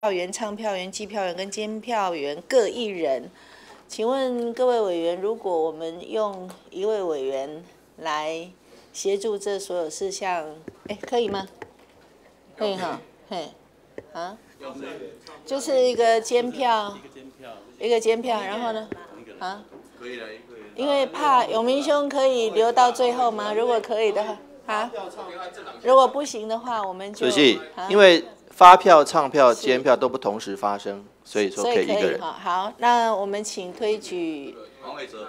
票员、唱票员、计票员跟监票员各一人。请问各位委员，如果我们用一位委员来协助这所有事项，哎，可以吗？可以哈，嘿，啊，就是一个监票，一个监票，然后呢，啊，可以了，因为怕永明兄可以留到最后吗？如果可以的话，啊，如果不行的话，我们就因为发票、唱票、监票都不同时发生，所以说可以一个人。哈。好，那我们请推举。黄伟哲，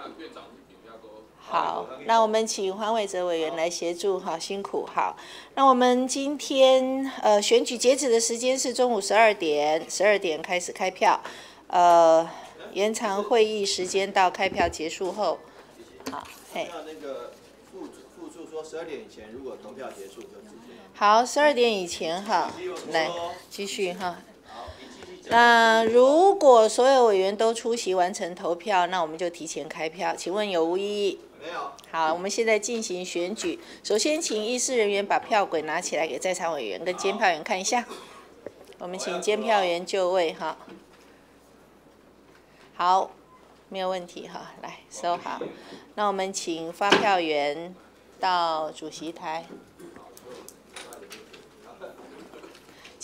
好，那我们请黄伟哲委员来协助，好辛苦。好，那我们今天呃选举截止的时间是中午十二点，十二点开始开票，呃延长会议时间到开票结束后。好，嘿，那那个副副处说十二点以前如果投票结束。好，十二点以前哈，来继续哈。那如果所有委员都出席完成投票，那我们就提前开票。请问有无异议？没有。好，我们现在进行选举。首先，请议事人员把票轨拿起来给在场委员跟监票员看一下。我们请监票员就位哈。好，没有问题哈，来收好。那我们请发票员到主席台。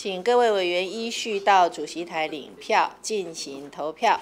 请各位委员依序到主席台领票，进行投票。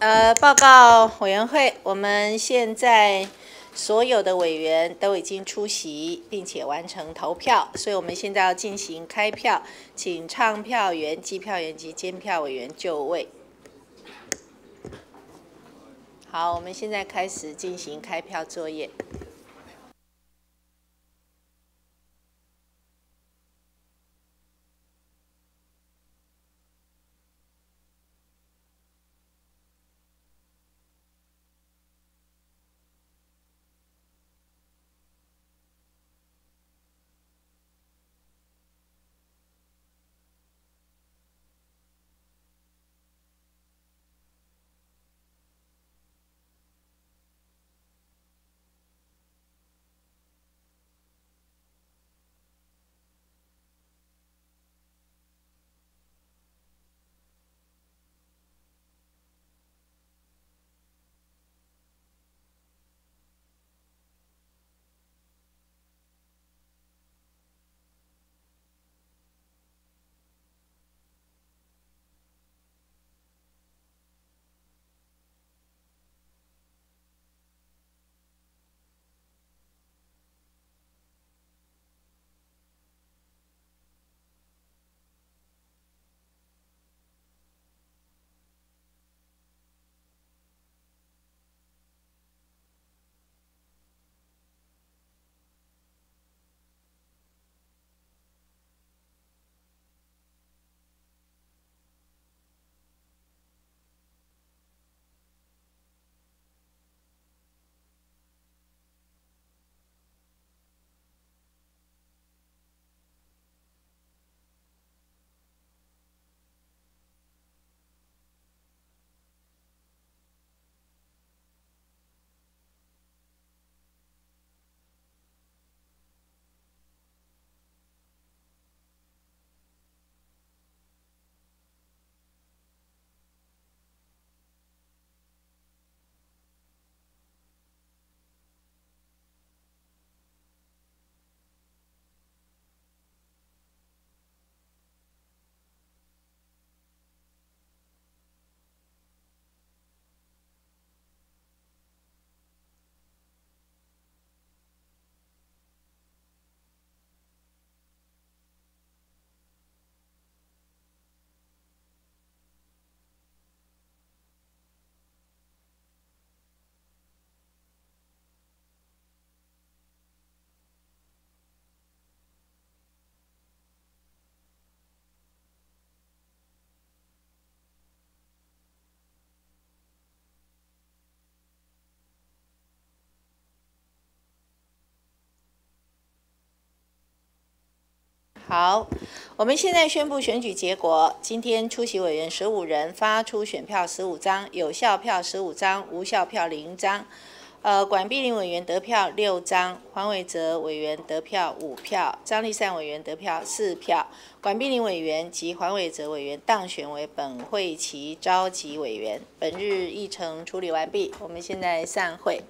呃，报告委员会，我们现在所有的委员都已经出席，并且完成投票，所以我们现在要进行开票，请唱票员、计票员及监票委员就位。好，我们现在开始进行开票作业。好，我们现在宣布选举结果。今天出席委员十五人，发出选票十五张，有效票十五张，无效票零张。呃，管碧玲委员得票六张，黄伟哲委员得票五票，张立善委员得票四票。管碧玲委员及黄伟哲委员当选为本会期召集委员。本日议程处理完毕，我们现在散会。